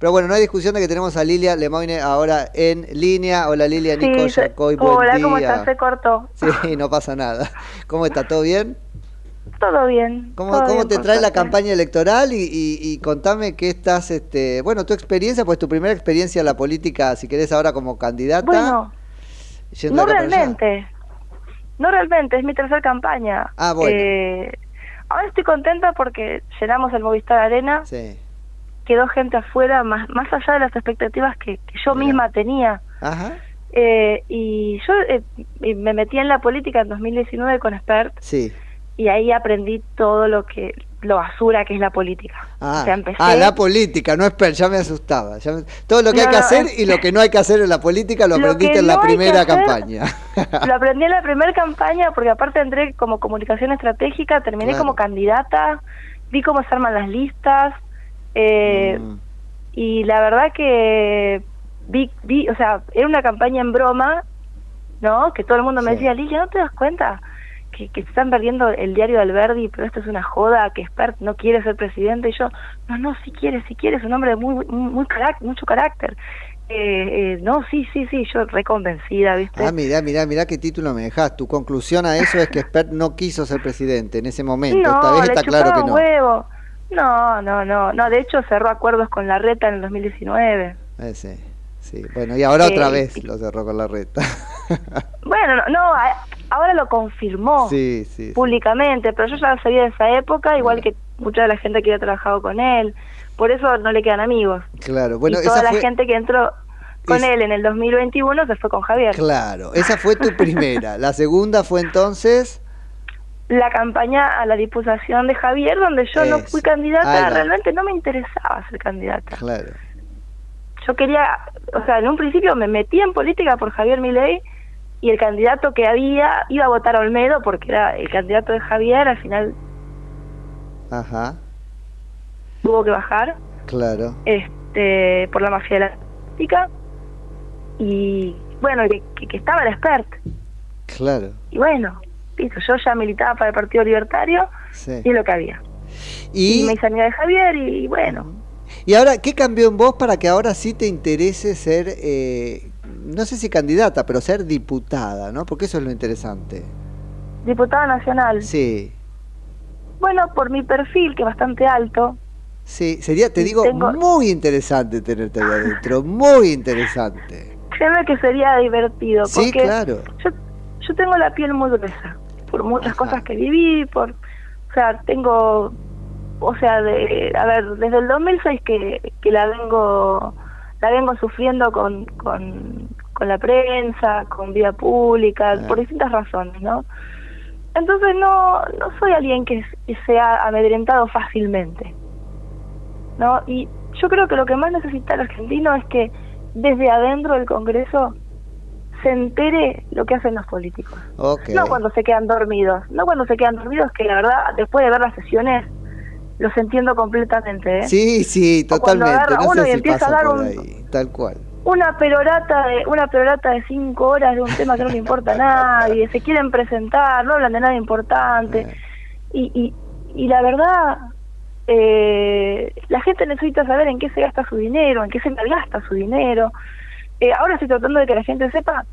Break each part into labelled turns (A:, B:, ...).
A: Pero bueno, no hay discusión de que tenemos a Lilia Lemoine ahora en línea. Hola Lilia, Nico
B: Sí,
A: Yacoy,
B: hola,
A: día.
B: ¿cómo estás? Se cortó.
A: Sí, no pasa nada. ¿Cómo está? ¿Todo bien?
B: Todo bien.
A: ¿Cómo,
B: todo
A: cómo
B: bien,
A: te trae la campaña electoral? Y, y- y contame qué estás, este, bueno, tu experiencia, pues tu primera experiencia en la política, si querés ahora como candidata.
B: Bueno, no realmente. No realmente, es mi tercera campaña.
A: Ah, bueno.
B: Eh, ahora estoy contenta porque llenamos el Movistar Arena,
A: Sí.
B: Quedó gente afuera, más, más allá de las expectativas que, que yo misma tenía.
A: Ajá.
B: Eh, y yo eh, y me metí en la política en 2019 con Expert
A: Sí.
B: y ahí aprendí todo lo que lo basura que es la política.
A: Ah,
B: o sea, empecé...
A: ah, la política, no es ya me asustaba. ya me- todo lo que
B: No,
A: hay que
B: no,
A: hacer
B: es-
A: y lo que no hay que hacer en la política lo
B: Lo
A: aprendiste en la
B: no
A: primera
B: hacer-
A: campaña.
B: Lo aprendí en la primera campaña porque aparte entré como comunicación estratégica, terminé
A: Claro.
B: como candidata, vi cómo se arman las listas eh,
A: Mm,
B: y la verdad que vi, vi, o sea, era una campaña en broma, ¿no? Que todo el mundo me
A: Sí.
B: decía, Lilia, ¿no te das cuenta? Que, que están perdiendo el diario de Alberdi, pero esto es una joda, que Spert no quiere ser presidente. Y yo, no, no, sí quiere, sí quiere, es un hombre de muy, muy, carac- mucho carácter. Eh, eh, no, sí, sí, sí, yo reconvencida, ¿viste?
A: Ah, mirá, mirá, mirá qué título me dejas. Tu conclusión a eso es que Spert no quiso ser presidente en ese momento. Esta vez
B: le
A: está claro que no.
B: huevo. No, no, no, no. De hecho, cerró acuerdos con la reta en el 2019.
A: Eh, sí, sí. Bueno, y ahora otra
B: Eh,
A: vez
B: y-
A: lo cerró con la reta.
B: Bueno, no, no, ahora lo confirmó
A: sí, sí. sí.
B: públicamente, pero yo ya lo sabía de esa época, igual que mucha de la gente que había trabajado con él. Por eso no le quedan amigos.
A: Claro, bueno,
B: y toda
A: esa
B: la
A: fue.
B: gente que entró con
A: es-
B: él en el 2021 se fue con Javier.
A: Claro, esa fue tu primera. La segunda fue entonces.
B: La campaña a la diputación de Javier, donde yo no fui candidata, realmente no me interesaba ser candidata.
A: Claro.
B: yo quería, o sea, en un principio me metí en política por Javier Milei y el candidato que había iba a votar a Olmedo porque era el candidato de Javier, al final
A: Ajá,
B: tuvo que bajar
A: claro.
B: este por la mafia de la política y bueno, que, que, que estaba el expert
A: Claro.
B: y bueno, listo, yo ya militaba para el Partido Libertario
A: Sí.
B: y es lo que había. Y,
A: Y,
B: me hice amiga de Javier y bueno,
A: y ahora, ¿qué cambió en vos para que ahora sí te interese ser, eh, no sé si candidata, pero ser diputada, ¿no? Porque eso es lo interesante.
B: diputada nacional.
A: Sí,
B: Bueno, por mi perfil, que es bastante alto,
A: sí, sería, te digo,
B: tengo-
A: muy interesante tenerte ahí adentro, muy interesante.
B: créeme que sería divertido.
A: Sí, claro.
B: yo, yo tengo la piel muy gruesa por muchas
A: Ajá.
B: cosas que viví, por, o sea, tengo, o sea, de, a ver, desde el 2006 que, que la vengo, la vengo sufriendo con, con, con la prensa, con vida pública, por distintas razones, ¿no? Entonces no, no soy alguien que, que sea amedrentado fácilmente, ¿no? Y yo creo que lo que más necesita el argentino es que desde adentro del Congreso se entere lo que hacen los políticos. No cuando se quedan dormidos, no cuando se quedan dormidos, que la verdad, después de ver las sesiones, los entiendo completamente. ¿eh?
A: Sí, sí,
B: O cuando
A: totalmente.
B: agarra
A: No
B: uno
A: sé
B: y
A: si
B: empieza a dar un-
A: ahí, tal cual.
B: Una perorata de una perorata de cinco horas de un tema que no le importa a nadie, se quieren presentar, no hablan de nada importante.
A: Eh,
B: Y, y, y la verdad, eh, la gente necesita saber en qué se gasta su dinero, en qué se malgasta su dinero. Eh, ahora estoy tratando de que la gente sepa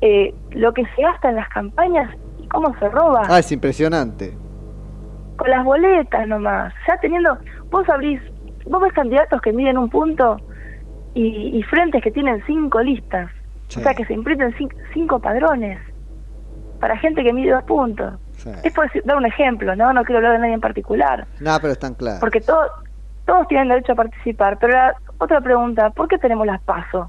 B: eh, lo que se gasta en las campañas y cómo se roba.
A: Ah, es impresionante.
B: Con las boletas nomás. Ya teniendo, vos abrís, vos ves candidatos que miden un punto y, y frentes que tienen cinco listas.
A: Sí.
B: O sea, que se imprimen cin- cinco padrones para gente que mide dos puntos.
A: Sí.
B: Es por dar un ejemplo, ¿no? No quiero hablar de nadie en particular.
A: No, pero están claros.
B: Porque todo, todos tienen derecho a participar. Pero la otra pregunta, ¿por qué tenemos las PASO?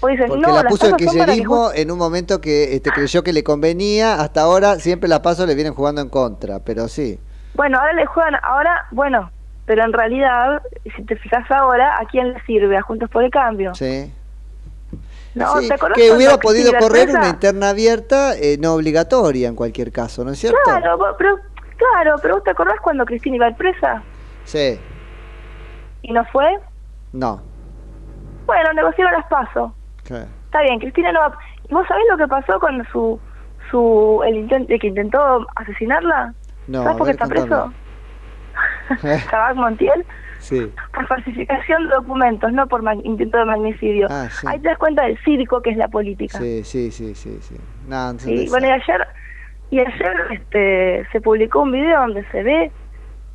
B: O dicen,
A: Porque
B: no,
A: la puso el
B: PASO que
A: kirchnerismo
B: ju-
A: en un momento que este, creyó que le convenía. Hasta ahora siempre las pasos le vienen jugando en contra, pero sí.
B: Bueno, ahora le juegan, ahora, bueno, pero en realidad, si te fijas ahora, ¿a quién le sirve? A Juntos por el Cambio.
A: sí.
B: ¿No?
A: Sí,
B: ¿Te acordás
A: que hubiera podido correr una interna abierta, eh, no obligatoria en cualquier caso, ¿no es cierto?
B: Claro, vos- pero, claro, pero ¿vos te acordás cuando Cristina iba presa
A: Sí,
B: y no fue?
A: no.
B: Bueno, negociaron las PASO.
A: Claro.
B: Está bien, Cristina no va... ¿Y ¿Vos sabés lo que pasó con su... su el, el que intentó asesinarla?
A: No,
B: ¿Sabés por qué está preso? Sabac Montiel. por falsificación de documentos, no por intento de magnicidio. Ah, Ahí te das cuenta del circo que es la política.
A: Sí, sí, sí, sí. sí.
B: bueno, y ayer, y ayer este, se publicó un video donde se ve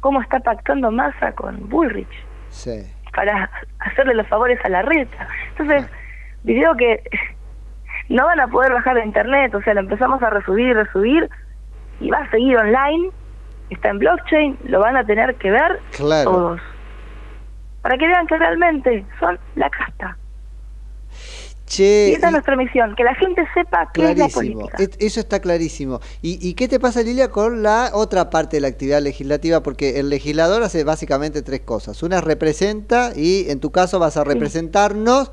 B: cómo está pactando Massa con Bullrich. Sí. Para hacerle los favores a la reta. Entonces, video que no van a poder bajar de internet, o sea, lo empezamos a resubir, resubir, y va a seguir online, está en blockchain, lo van a tener que ver todos. Para que vean que realmente son la casta. Y esa es nuestra misión, que la gente sepa qué es la política.
A: Eso está clarísimo. ¿Y, ¿Y qué te pasa, Lilia, con la otra parte de la actividad legislativa? Porque el legislador hace básicamente tres cosas. Una representa y en tu caso vas a representarnos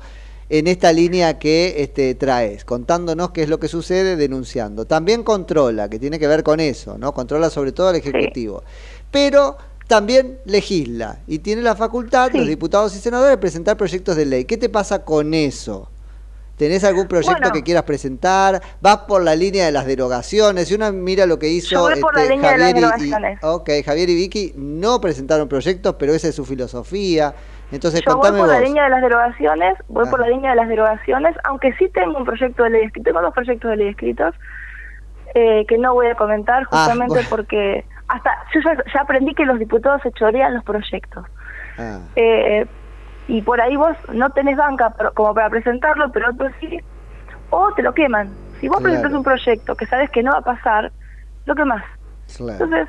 A: en esta línea que este, traes, contándonos qué es lo que sucede, denunciando. También controla, que tiene que ver con eso, ¿no? Controla sobre todo al Ejecutivo. Pero también legisla y tiene la facultad, los diputados y senadores, de presentar proyectos de ley. ¿Qué te pasa con eso? ¿Tenés algún proyecto que quieras presentar? ¿Vas por la línea de las derogaciones? Si uno mira lo que hizo
B: este, Javier,
A: y, okay, Javier y Vicky, no presentaron proyectos, pero esa es su filosofía. Entonces,
B: Yo
A: voy
B: por la línea de las derogaciones, voy por la línea de las derogaciones, aunque sí tengo un proyecto de ley escrito, tengo dos proyectos de ley escritos eh, que no voy a comentar ah, justamente porque hasta yo ya, aprendí que los diputados se chorean los proyectos. Ah. Eh, y por ahí vos no tenés banca como para presentarlo, pero otros sí, o te lo queman. Si vos presentas un proyecto que sabes que no va a pasar, lo quemás. Entonces,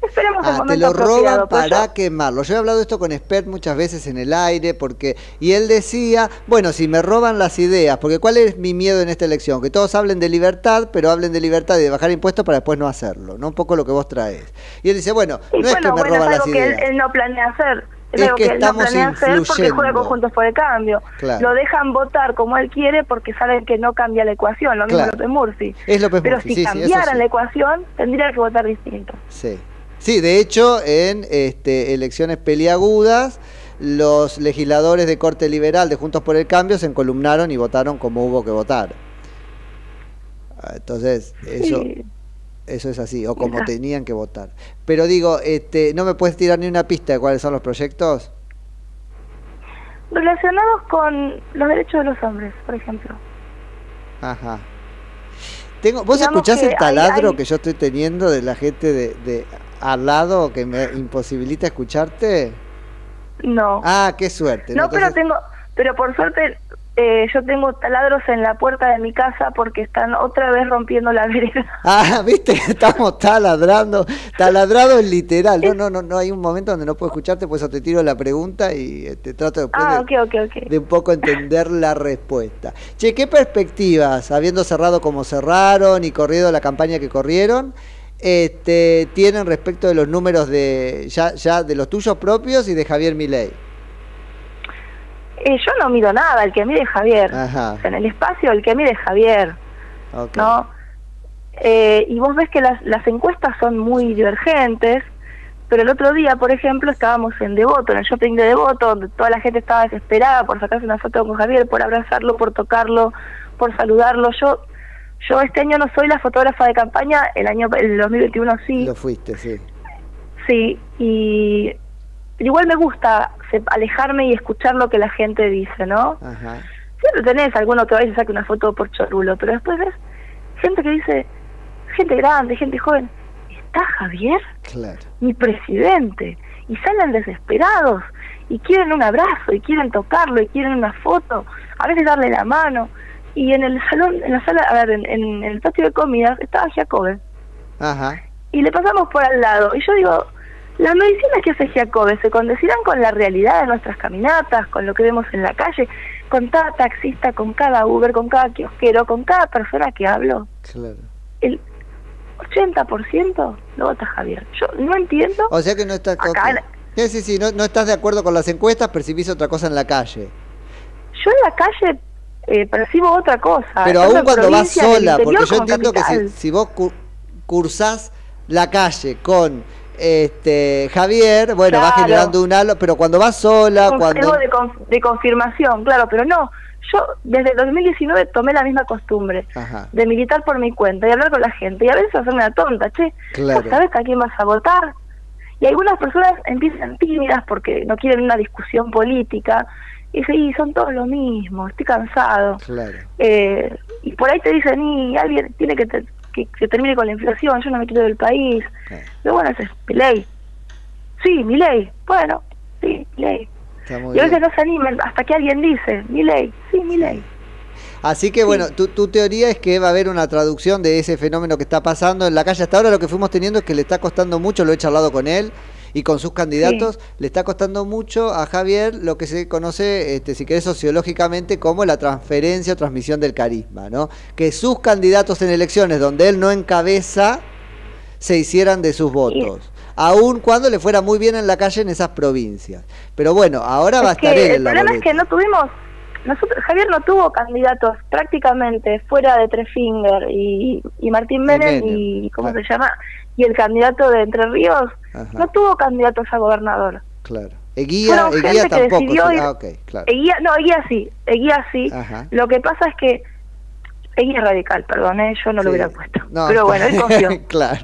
B: Esperemos
A: ah, te lo roban para quemarlo. Yo he hablado esto con Spert muchas veces en el aire, porque y él decía, bueno, si me roban las ideas, porque ¿cuál es mi miedo en esta elección? Que todos hablen de libertad, pero hablen de libertad y de bajar impuestos para después no hacerlo, ¿no? Un poco lo que vos traes. Y él dice, bueno, no es que me roban las ideas.
B: Que él, no planea hacer. Es, algo que, él no planea hacer porque juega Juntos por el Cambio. Lo dejan votar como él quiere porque saben que no cambia la ecuación, lo mismo López Murphy.
A: Es López
B: Pero si cambiaran la ecuación, tendría que votar distinto.
A: Sí. Sí, de hecho, en este, elecciones peliagudas, los legisladores de corte liberal de Juntos por el Cambio se encolumnaron y votaron como hubo que votar. Ah, entonces, eso, eso es así, o como tenían que votar. Pero digo, este, ¿no me puedes tirar ni una pista de cuáles son los proyectos?
B: Relacionados con los derechos de los hombres, por ejemplo.
A: Ajá. Tengo, ¿Vos escuchás el taladro que yo estoy teniendo de la gente de al lado que me imposibilita escucharte?
B: No.
A: Ah, qué suerte.
B: No, pero tengo, pero por suerte eh, yo tengo taladros en la puerta de mi casa porque están otra vez rompiendo la vereda.
A: Ah, viste, estamos taladrando, taladrado en literal. No, no, no, no hay un momento donde no puedo escucharte, por eso te tiro la pregunta y te este, trato de,
B: ah,
A: de un poco entender la respuesta. Che, ¿qué perspectivas, habiendo cerrado como cerraron y corrido la campaña que corrieron? este, tienen respecto de los números de ya, ya de los tuyos propios y de Javier Milei?
B: Eh, yo no mido nada, el que mide es Javier. en el espacio el que mide es Javier. ¿no? Eh, y vos ves que las, las encuestas son muy divergentes, pero el otro día, por ejemplo, estábamos en Devoto, en el shopping de Devoto, donde toda la gente estaba desesperada por sacarse una foto con Javier, por abrazarlo, por tocarlo, por saludarlo. Yo yo este año no soy la fotógrafa de campaña, el año el 2021 sí.
A: Lo fuiste, sí.
B: Sí, y igual me gusta alejarme y escuchar lo que la gente dice, ¿no? Ajá. Siempre tenés alguno que vaya y saque una foto por chorulo, pero después ves gente que dice, gente grande, gente joven, ¿está Javier?
A: Claro.
B: Mi presidente. Y salen desesperados y quieren un abrazo y quieren tocarlo y quieren una foto, a veces darle la mano y en el salón, en la sala, a ver, en, el patio de comidas estaba Jacobe.
A: Ajá.
B: Y le pasamos por al lado. Y yo digo, las medicinas que hace Jacobe se condecirán con la realidad de nuestras caminatas, con lo que vemos en la calle, con cada taxista, con cada Uber, con cada kiosquero, con cada persona que hablo.
A: Claro.
B: El 80% lo vota Javier. Yo no entiendo.
A: O sea que no estás... Sí, sí, sí, no, no estás de acuerdo con las encuestas, percibís otra cosa en la calle.
B: Yo en la calle eh, percibo otra cosa.
A: Pero aún cuando vas sola, porque yo entiendo que si, si, vos cursás la calle con este Javier, bueno, vas generando un halo, pero cuando vas sola, cuando...
B: De, de confirmación, claro, pero no. Yo desde 2019 tomé la misma costumbre de militar por mi cuenta y hablar con la gente y a veces hacerme la tonta, che, ¿sabes a quién vas a votar? Y algunas personas empiezan tímidas porque no quieren una discusión política. Y dicen, y son todos lo mismo, estoy cansado.
A: Claro.
B: Eh, y por ahí te dicen, y alguien tiene que, que, que termine con la inflación, yo no me quiero del país.
A: Claro.
B: Pero bueno, es mi ley. Sí, mi ley. Bueno, sí, mi ley. Y a veces
A: bien.
B: no se animan hasta que alguien dice, mi ley, sí, mi ley.
A: Así que bueno, tu, tu teoría es que va a haber una traducción de ese fenómeno que está pasando en la calle. Hasta ahora lo que fuimos teniendo es que le está costando mucho, lo he charlado con él y con sus candidatos, le está costando mucho a Javier lo que se conoce, este, si querés, sociológicamente como la transferencia o transmisión del carisma, ¿no? Que sus candidatos en elecciones donde él no encabeza se hicieran de sus votos. Aun cuando le fuera muy bien en la calle en esas provincias. Pero bueno, ahora va a
B: Es
A: estar él
B: el
A: la
B: problema es que no tuvimos, nosotros, Javier no tuvo candidatos prácticamente fuera de Trefinger y, y Martín Menem
A: Menem,
B: y, ¿cómo
A: claro.
B: se llama? Y el candidato de Entre Ríos,
A: Ajá.
B: no tuvo candidatos a gobernador.
A: Claro. Eguía,
B: Fueron
A: Eguía
B: gente que
A: tampoco.
B: decidió
A: Ah, ok, claro.
B: Eguía, no, Eguía sí, Eguía sí.
A: Ajá.
B: Lo que pasa es que Eguía es radical, perdón, ¿eh? yo no
A: Sí.
B: lo hubiera puesto.
A: No,
B: Pero bueno, él confió.
A: claro.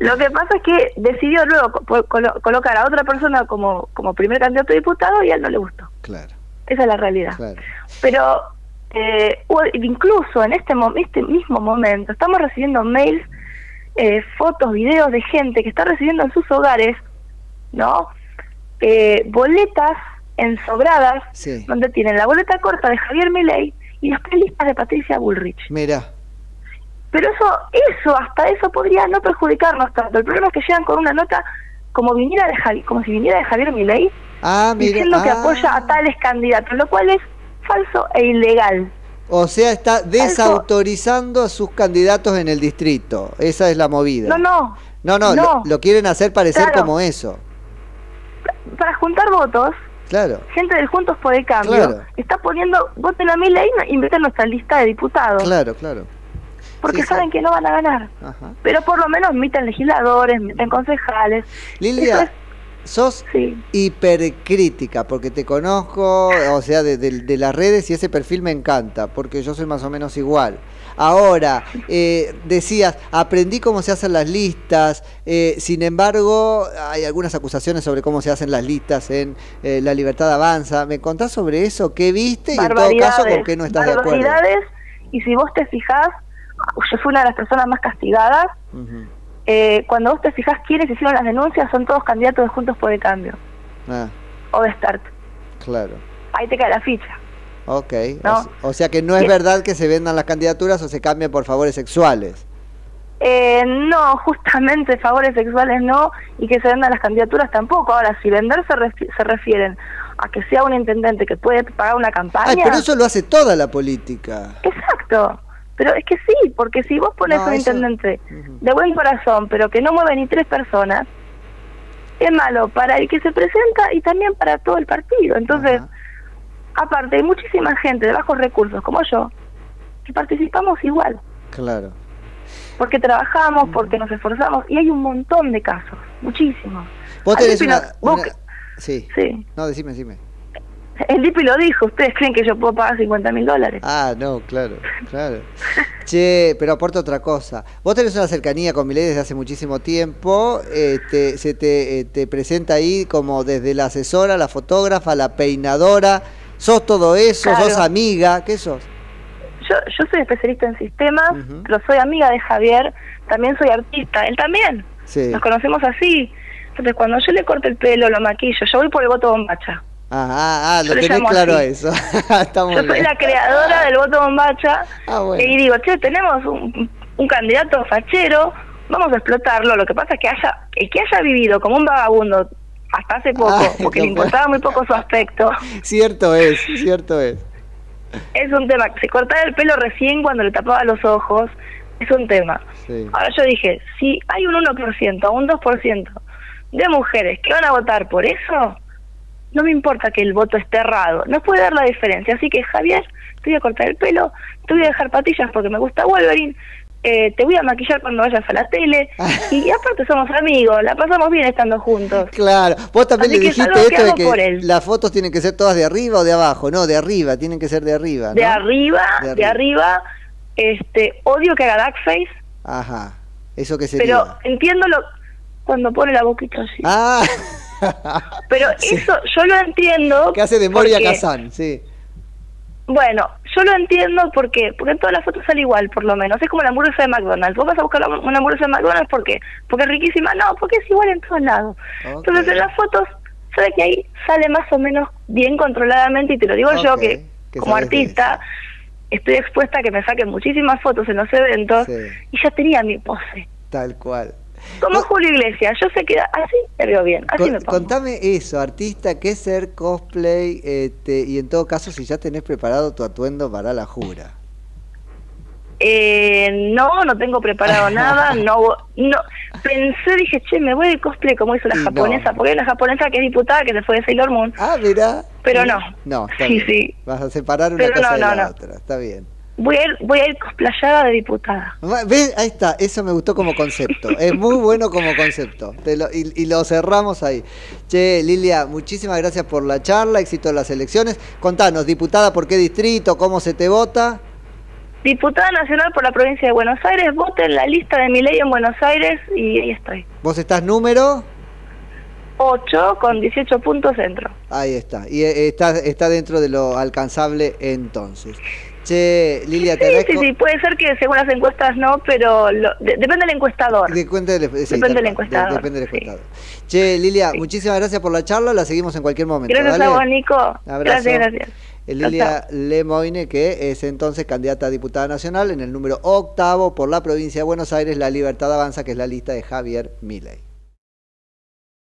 B: Lo que pasa es que decidió luego co- colo- colocar a otra persona como, como primer candidato a diputado y a él no le gustó.
A: Claro,
B: Esa es la realidad.
A: claro.
B: Pero eh, incluso en este, mo- este mismo momento estamos recibiendo mails, eh, fotos, videos de gente que está recibiendo en sus hogares, ¿no? Eh, boletas ensobradas
A: Sí.
B: donde tienen la boleta corta de Javier Milei y después listas de Patricia Bullrich.
A: Mira,
B: Pero eso, eso, hasta eso podría no perjudicarnos tanto. El problema es que llegan con una nota como viniera de Javi- como si viniera de Javier Milei
A: ah,
B: diciendo que
A: ah.
B: apoya a tales candidatos, lo cual es falso e ilegal.
A: O sea, está desautorizando a sus candidatos en el distrito. Esa es la movida.
B: No, no.
A: No, no,
B: no.
A: Lo, lo quieren hacer parecer
B: Claro.
A: como eso.
B: Para juntar votos,
A: Claro.
B: gente del Juntos por el Cambio
A: Claro.
B: está poniendo voten a Milei y meten nuestra lista de diputados.
A: Claro, claro.
B: porque
A: sí,
B: saben que no van a ganar.
A: Ajá.
B: Pero por lo menos meten legisladores, meten concejales.
A: Lilia, sos
B: sí.
A: hipercrítica, porque te conozco, o sea, de, de- de las redes y ese perfil me encanta, porque yo soy más o menos igual. Ahora, eh, decías, aprendí cómo se hacen las listas, eh, sin embargo, hay algunas acusaciones sobre cómo se hacen las listas en eh, La Libertad Avanza. ¿Me contás sobre eso? ¿Qué viste y en todo caso con qué no estás de acuerdo?
B: y si vos te fijás, yo fui una de las personas más castigadas. Eh, cuando vos te fijás quiénes hicieron las denuncias son todos candidatos de Juntos por el Cambio
A: Ah,
B: o de Start.
A: claro.
B: Ahí te cae la ficha.
A: Ok. O
B: No.
A: se- O, sea que no es verdad que se vendan las candidaturas o se cambien por favores sexuales.
B: Eh, no, justamente favores sexuales no, y que se vendan las candidaturas tampoco. Ahora, si vender se, refi- se refieren a que sea un intendente que puede pagar una campaña.
A: Ay, pero eso lo hace toda la política.
B: Exacto. Pero es que sí, porque si vos pones
A: No,
B: un
A: eso-
B: intendente de buen corazón, pero que no mueve ni tres personas, es malo para el que se presenta y también para todo el partido. Entonces, aparte, hay muchísima gente de bajos recursos como yo que participamos igual,
A: Claro.
B: porque trabajamos, porque nos esforzamos, y hay un montón de casos, muchísimos.
A: Vos tenés una... Sí.
B: Sí,
A: No, decime, decime.
B: El Dipi lo dijo, ¿ustedes creen que yo puedo pagar 50 mil dólares?
A: Ah, no, claro, claro. Che, pero aporta otra cosa. Vos tenés una cercanía con Milei desde hace muchísimo tiempo. este, se te, eh, te presenta ahí como desde la asesora, la fotógrafa, la peinadora. Sos todo eso,
B: Claro.
A: sos amiga. ¿Qué sos?
B: Yo, yo soy especialista en sistemas, pero soy amiga de Javier, también soy artista, él también.
A: Sí.
B: Nos conocemos así. Entonces, cuando yo le corto el pelo, lo maquillo, yo voy por el voto bombacha.
A: Ah, ah, ah, lo tenés claro
B: así.
A: eso.
B: Yo soy
A: bien.
B: la creadora del voto bombacha
A: Ah, bueno.
B: y digo, che, tenemos un, un candidato fachero, vamos a explotarlo. Lo que pasa es que haya el que haya vivido como un vagabundo hasta hace poco,
A: Ay,
B: porque le importaba muy poco su aspecto,
A: Cierto es, cierto es.
B: es un tema. Se cortaba el pelo recién cuando le tapaba los ojos, es un tema.
A: Sí.
B: Ahora yo dije, si hay un 1% o un 2% de mujeres que van a votar por eso, no me importa que el voto esté errado, no puede dar la diferencia. Así que Javier, te voy a cortar el pelo, te voy a dejar patillas porque me gusta Wolverine, eh, te voy a maquillar cuando vayas a la tele y aparte somos amigos, la pasamos bien estando juntos.
A: Claro, vos también
B: Así
A: le dijiste
B: que
A: esto de que las fotos tienen que ser todas de arriba o de abajo, no, de arriba, tienen que ser de arriba, ¿no?
B: De arriba,
A: De
B: de
A: arriba.
B: este, odio que haga face
A: Ajá, eso que sería.
B: pero entiendo lo cuando pone la boquita así.
A: Ah,
B: Pero eso yo lo entiendo.
A: que hace de Moria
B: porque-
A: Kazan, sí.
B: Bueno, yo lo entiendo porque porque en todas las fotos sale igual, por lo menos. Es como la hamburguesa de McDonald's. Vos vas a buscar una hamburguesa de McDonald's porque porque es riquísima. No, porque es igual en todos lados. Entonces en las fotos, sabe que ahí sale más o menos bien controladamente y te lo digo yo que, como artista estoy expuesta a que me saquen muchísimas fotos en los eventos
A: Sí.
B: y ya tenía mi pose.
A: Tal cual.
B: Como
A: No-
B: Julio Iglesias, yo sé que así me veo bien, así
A: Con-
B: me pongo.
A: contame eso, artista, ¿qué es ser cosplay? Este, y en todo caso, si ya tenés preparado tu atuendo para la jura.
B: Eh, no, no tengo preparado nada, no, no, pensé, dije, che, me voy de cosplay como hizo la
A: Y no.
B: japonesa, porque hay una japonesa que es diputada que se fue de Sailor Moon,
A: Ah, mira.
B: Pero no.
A: No, está
B: Sí,
A: bien.
B: sí.
A: Vas a separar una
B: Pero
A: cosa
B: no,
A: de
B: no,
A: la otra. Está bien.
B: Voy a ir, voy a ir cosplayada de diputada.
A: ¿Ves? Ahí está, eso me gustó como concepto. Es muy bueno como concepto. Te lo- y, y lo cerramos ahí. Che, Lilia, muchísimas gracias por la charla, éxito en las elecciones. Contanos, diputada, ¿por qué distrito? ¿Cómo se te vota?
B: Diputada nacional por la provincia de Buenos Aires, vote en la lista de mi ley en Buenos Aires y ahí estoy.
A: ¿Vos estás número?
B: 8 con 18 puntos centro.
A: Ahí está. Y eh, está, está dentro de lo alcanzable entonces. Che, Lilia, te
B: Sí, sí,
A: agradezco.
B: sí, puede ser que según las encuestas no, pero lo- de- depende del encuestador.
A: De sí,
B: Depende del encuestador,
A: de- depende del
B: sí.
A: encuestador. Che, Lilia, muchísimas gracias por la charla. La seguimos en cualquier momento.
B: Gracias
A: dale.
B: a vos, Nico.
A: Abrazo.
B: Gracias, gracias.
A: Eh, Lilia Lemoine, que es entonces candidata a diputada nacional en el número octavo por la provincia de Buenos Aires, La Libertad Avanza, que es la lista de Javier Milei.